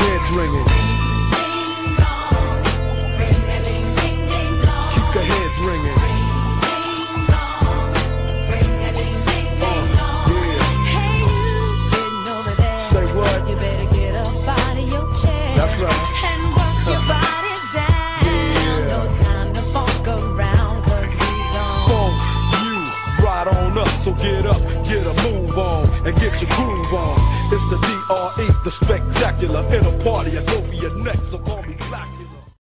ringing. Keep the heads ringing. Hey, you sitting over there. Say what? You better get up out of your chair. That's right. And work your body down. Yeah. No time to funk around, cause we gon' Funk you right on up. So get up, get a move get your groove on. It's the DRE, the spectacular. In a party, I go for your neck. So call me